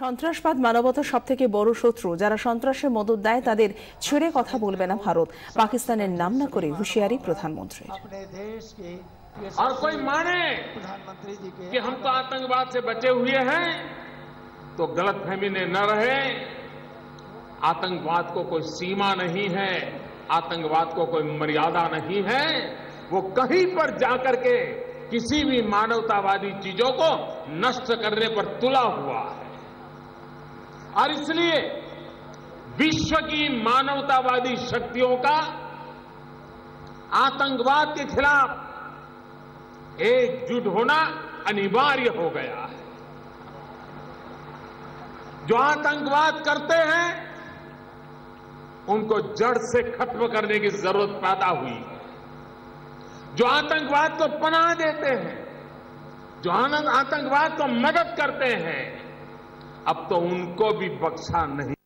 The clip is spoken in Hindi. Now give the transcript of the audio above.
সন্ত্রাসবাদ মানবতার সব থেকে বড় শত্রু যারা সন্ত্রাসে মদত দেয় তাদের ছেড়ে কথা বলবে না ভারত পাকিস্তানের নাম না করে হুঁশিয়ারি প্রধানমন্ত্রীর अपने देश के और कोई माने प्रधानमंत्री जी कि के हम तो आतंकवाद से बचे हुए हैं तो गलतफहमी ने न रहे आतंकवाद को कोई सीमा नहीं है आतंकवाद को कोई मर्यादा नहीं है वो कहीं पर जाकर के किसी भी मानवतावादी चीजों को नष्ट करने पर तुला हुआ है और इसलिए विश्व की मानवतावादी शक्तियों का आतंकवाद के खिलाफ एकजुट होना अनिवार्य हो गया है। जो आतंकवाद करते हैं, उनको जड़ से खत्म करने की ज़रूरत पैदा हुई है। जो आतंकवाद को पनाह देते हैं, जो आतंकवाद को मदद करते हैं अब तो उनको भी बख्शा नहीं